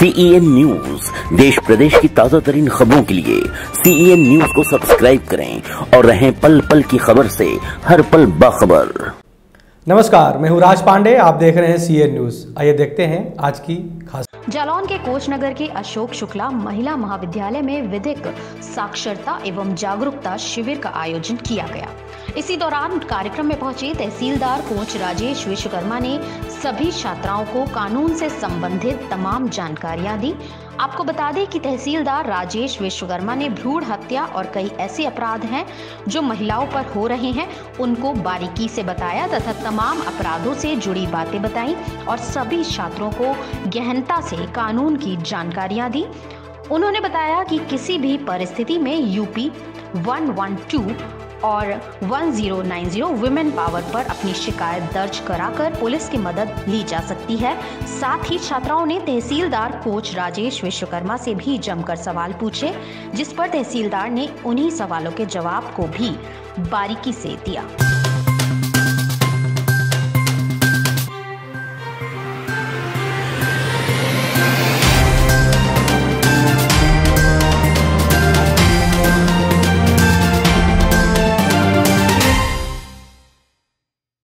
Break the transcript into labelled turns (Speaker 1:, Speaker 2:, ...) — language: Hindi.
Speaker 1: सीईएन न्यूज़ देश प्रदेश की ताज़ा तरीन खबरों के लिए सीईएन न्यूज़ को सब्सक्राइब करें और रहें पल पल की खबर से हर पल बाखबर।
Speaker 2: नमस्कार, मैं हूँ राज पांडे, आप देख रहे हैं सीएन न्यूज़ आइए देखते हैं आज की खास
Speaker 3: जालौन के कोचनगर के अशोक शुक्ला महिला महाविद्यालय में विधिक साक्षरता एवं जागरूकता शिविर का आयोजन किया गया। इसी दौरान कार्यक्रम में पहुँचे तहसीलदार कोच राजेश विश्वकर्मा ने सभी छात्राओं को कानून से संबंधित तमाम जानकारियाँ दी आपको बता दें कि तहसीलदार राजेश विश्वकर्मा ने भ्रूण हत्या और कई ऐसे अपराध हैं जो महिलाओं पर हो रहे हैं। उनको बारीकी से बताया तथा तमाम अपराधों से जुड़ी बातें बताई और सभी छात्रों को गहनता से कानून की जानकारियाँ दी। उन्होंने बताया कि किसी भी परिस्थिति में यूपी 112 और 1090 वुमेन पावर पर अपनी शिकायत दर्ज कराकर पुलिस की मदद ली जा सकती है। साथ ही छात्राओं ने तहसीलदार कोच राजेश विश्वकर्मा से भी जमकर सवाल पूछे, जिस पर तहसीलदार ने उन्हीं सवालों के जवाब को भी बारीकी से दिया।